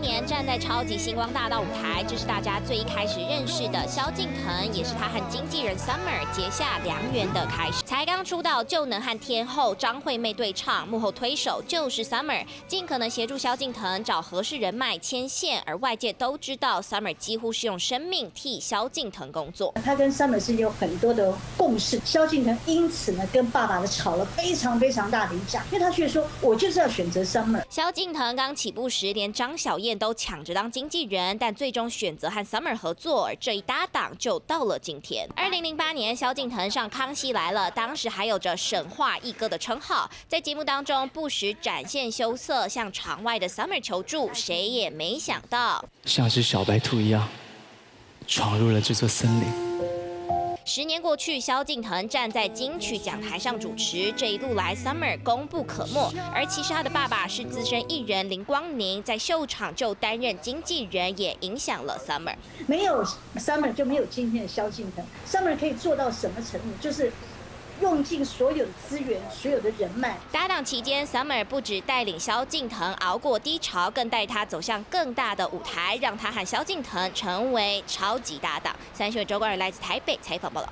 年站在超级星光大道舞台，这是大家最一开始认识的萧敬腾，也是他和经纪人 Summer 结下良缘的开始。才刚出道就能和天后张惠妹对唱，幕后推手就是 Summer，尽可能协助萧敬腾找合适人脉牵线。而外界都知道，Summer 几乎是用生命替萧敬腾工作。他跟 Summer 是有很多的共识，萧敬腾因此呢跟爸爸的吵了非常非常大的一架，因为他却说我就是要选择 Summer。萧敬腾刚起步时，连张小燕都抢着当经纪人，但最终选择和 Summer 合作，而这一搭档就到了今天。二零零八年，萧敬腾上《康熙来了》，当时还有着神话一哥的称号，在节目当中不时展现羞涩，向场外的 Summer 求助，谁也没想到，像只小白兔一样闯入了这座森林。十年过去，萧敬腾站在金曲奖台上主持，这一路来，Summer 功不可没。而其实他的爸爸是资深艺人林光宁，在秀场就担任经纪人，也影响了 Summer。没有 Summer 就没有今天的萧敬腾。Summer 可以做到什么程度？就是用尽所有的资源、所有的人脉。搭档期间，Summer 不止带领萧敬腾熬过低潮，更带他走向更大的舞台，让他和萧敬腾成为超级搭档。三十位周冠宇来自台北采访报道。